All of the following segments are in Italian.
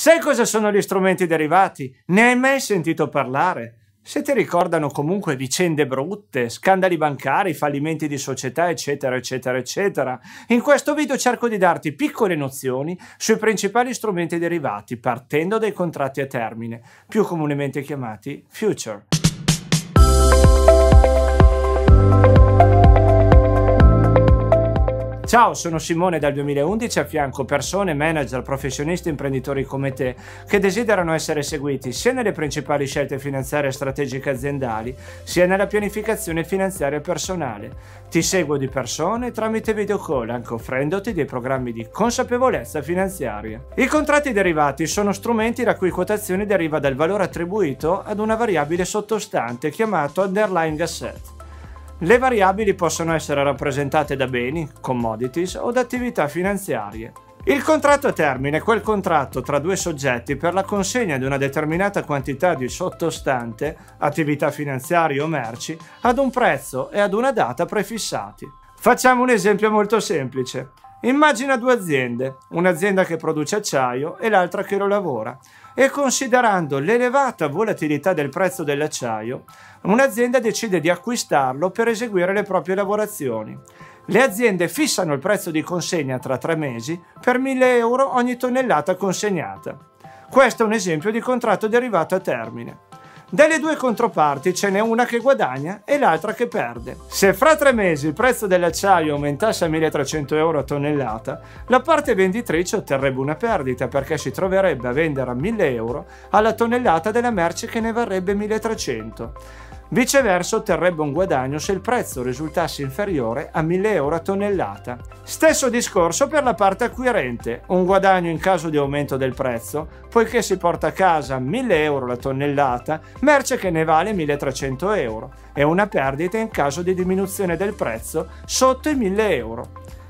Sai cosa sono gli strumenti derivati? Ne hai mai sentito parlare? Se ti ricordano comunque vicende brutte, scandali bancari, fallimenti di società, eccetera, eccetera, eccetera, in questo video cerco di darti piccole nozioni sui principali strumenti derivati partendo dai contratti a termine, più comunemente chiamati future. Ciao, sono Simone dal 2011 a fianco persone, manager, professionisti, imprenditori come te che desiderano essere seguiti sia nelle principali scelte finanziarie e strategiche aziendali sia nella pianificazione finanziaria personale. Ti seguo di persone tramite video call anche offrendoti dei programmi di consapevolezza finanziaria. I contratti derivati sono strumenti la cui quotazione deriva dal valore attribuito ad una variabile sottostante chiamato underlying asset. Le variabili possono essere rappresentate da beni, commodities o da attività finanziarie. Il contratto a termine è quel contratto tra due soggetti per la consegna di una determinata quantità di sottostante, attività finanziarie o merci, ad un prezzo e ad una data prefissati. Facciamo un esempio molto semplice. Immagina due aziende, un'azienda che produce acciaio e l'altra che lo lavora e considerando l'elevata volatilità del prezzo dell'acciaio, un'azienda decide di acquistarlo per eseguire le proprie lavorazioni. Le aziende fissano il prezzo di consegna tra tre mesi per 1000 euro ogni tonnellata consegnata. Questo è un esempio di contratto derivato a termine. Delle due controparti ce n'è una che guadagna e l'altra che perde. Se fra tre mesi il prezzo dell'acciaio aumentasse a 1300 euro a tonnellata, la parte venditrice otterrebbe una perdita perché si troverebbe a vendere a 1000 euro alla tonnellata della merce che ne varrebbe 1300. Viceversa otterrebbe un guadagno se il prezzo risultasse inferiore a 1000 euro a tonnellata. Stesso discorso per la parte acquirente, un guadagno in caso di aumento del prezzo, poiché si porta a casa 1000 euro la tonnellata, merce che ne vale 1300 euro, e una perdita in caso di diminuzione del prezzo sotto i 1000 euro.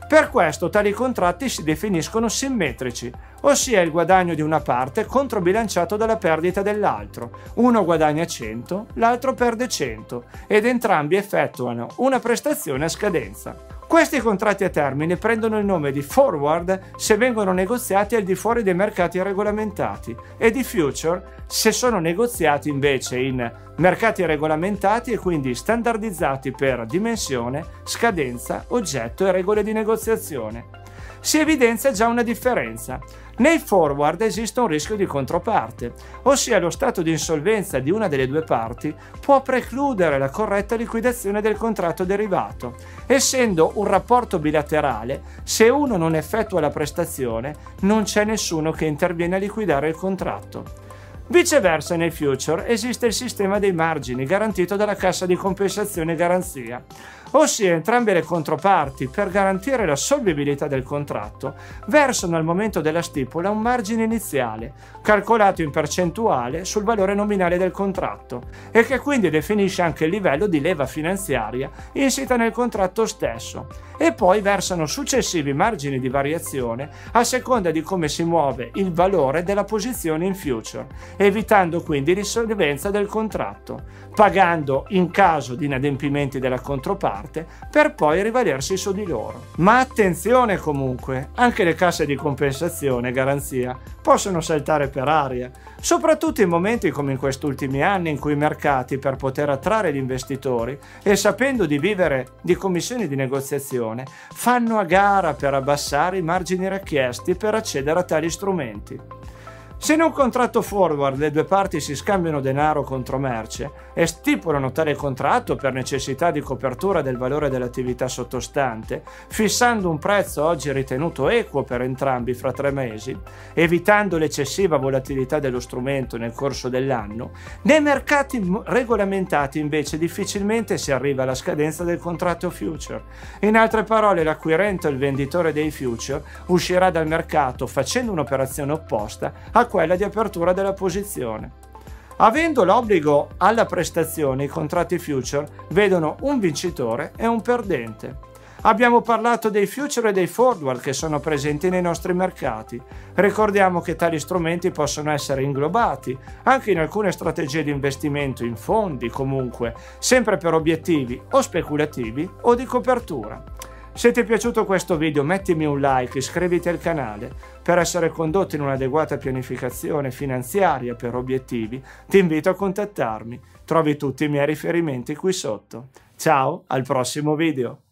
Per questo tali contratti si definiscono simmetrici, ossia il guadagno di una parte controbilanciato dalla perdita dell'altro. Uno guadagna 100, l'altro perde 100 ed entrambi effettuano una prestazione a scadenza. Questi contratti a termine prendono il nome di forward se vengono negoziati al di fuori dei mercati regolamentati e di future se sono negoziati invece in mercati regolamentati e quindi standardizzati per dimensione, scadenza, oggetto e regole di negoziazione. Si evidenzia già una differenza. Nei forward esiste un rischio di controparte, ossia lo stato di insolvenza di una delle due parti può precludere la corretta liquidazione del contratto derivato. Essendo un rapporto bilaterale, se uno non effettua la prestazione, non c'è nessuno che interviene a liquidare il contratto. Viceversa nei future esiste il sistema dei margini garantito dalla cassa di compensazione e garanzia, ossia entrambe le controparti per garantire la solvibilità del contratto versano al momento della stipula un margine iniziale calcolato in percentuale sul valore nominale del contratto e che quindi definisce anche il livello di leva finanziaria insita nel contratto stesso. E poi versano successivi margini di variazione a seconda di come si muove il valore della posizione in future evitando quindi l'insolvenza del contratto, pagando in caso di inadempimenti della controparte per poi rivalersi su di loro. Ma attenzione comunque, anche le casse di compensazione e garanzia possono saltare per aria, soprattutto in momenti come in questi ultimi anni in cui i mercati per poter attrarre gli investitori e sapendo di vivere di commissioni di negoziazione fanno a gara per abbassare i margini richiesti per accedere a tali strumenti. Se in un contratto forward le due parti si scambiano denaro contro merce e stipulano tale contratto per necessità di copertura del valore dell'attività sottostante, fissando un prezzo oggi ritenuto equo per entrambi fra tre mesi, evitando l'eccessiva volatilità dello strumento nel corso dell'anno, nei mercati regolamentati invece difficilmente si arriva alla scadenza del contratto future. In altre parole, l'acquirente o il venditore dei future uscirà dal mercato facendo un'operazione opposta a quella di apertura della posizione. Avendo l'obbligo alla prestazione, i contratti future vedono un vincitore e un perdente. Abbiamo parlato dei future e dei forward che sono presenti nei nostri mercati. Ricordiamo che tali strumenti possono essere inglobati anche in alcune strategie di investimento in fondi comunque, sempre per obiettivi o speculativi o di copertura. Se ti è piaciuto questo video mettimi un like, iscriviti al canale Per essere condotto in un'adeguata pianificazione finanziaria per obiettivi, ti invito a contattarmi. Trovi tutti i miei riferimenti qui sotto. Ciao, al prossimo video!